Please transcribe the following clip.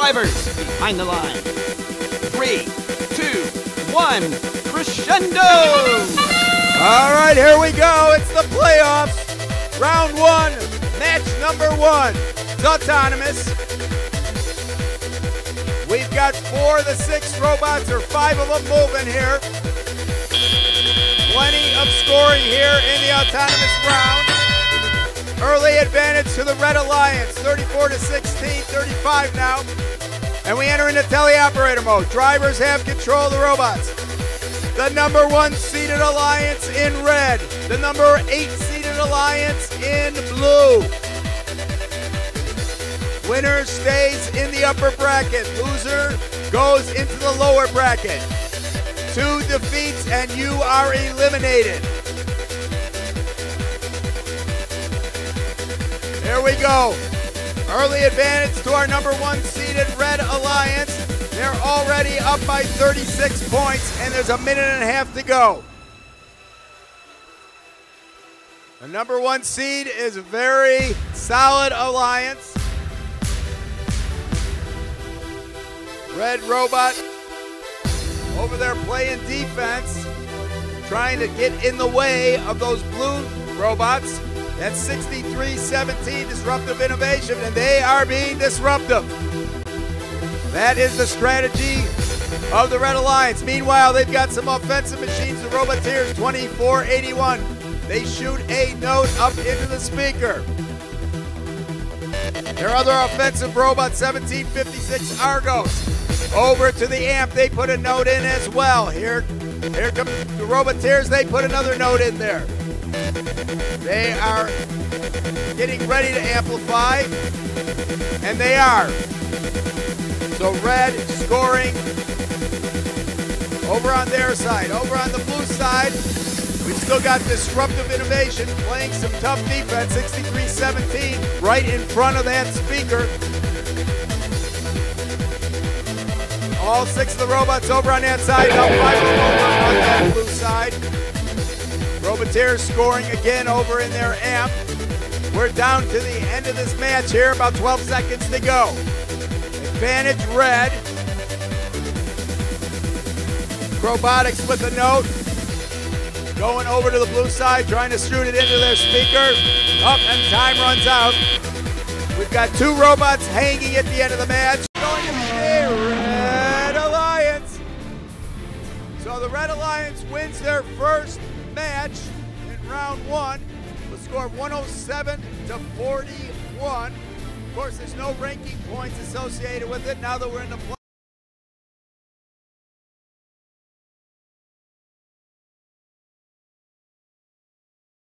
drivers behind the line. Three, two, one, crescendo! All right, here we go. It's the playoffs. Round one, match number one. It's autonomous. We've got four of the six robots, or five of them moving here. Plenty of scoring here in the autonomous round. Early advantage to the Red Alliance, 34 to 16, 35 now. And we enter into teleoperator mode. Drivers have control of the robots. The number one seeded alliance in red. The number eight seeded alliance in blue. Winner stays in the upper bracket. Loser goes into the lower bracket. Two defeats and you are eliminated. There we go. Early advantage to our number one seeded Red Alliance. They're already up by 36 points, and there's a minute and a half to go. The number one seed is a very solid alliance. Red Robot over there playing defense, trying to get in the way of those blue robots. That's 63 17 disruptive innovation, and they are being disruptive. That is the strategy of the Red Alliance. Meanwhile, they've got some offensive machines, the Roboteers 2481. They shoot a note up into the speaker. Their other offensive robot, 1756 Argos. Over to the amp, they put a note in as well. Here, here come the Roboteers, they put another note in there. They are getting ready to amplify, and they are. So red scoring over on their side. Over on the blue side, we've still got disruptive innovation playing some tough defense, 63-17, right in front of that speaker. All six of the robots over on that side, now five of them over on that blue side. Roboteers scoring again over in their amp. We're down to the end of this match here, about 12 seconds to go. Advantage red. Robotics with a note. Going over to the blue side, trying to shoot it into their speaker. Up and time runs out. We've got two robots hanging at the end of the match. Going to Red Alliance. So the Red Alliance wins their first match in round one. The score 107 to 41. Of course, there's no ranking points associated with it now that we're in the.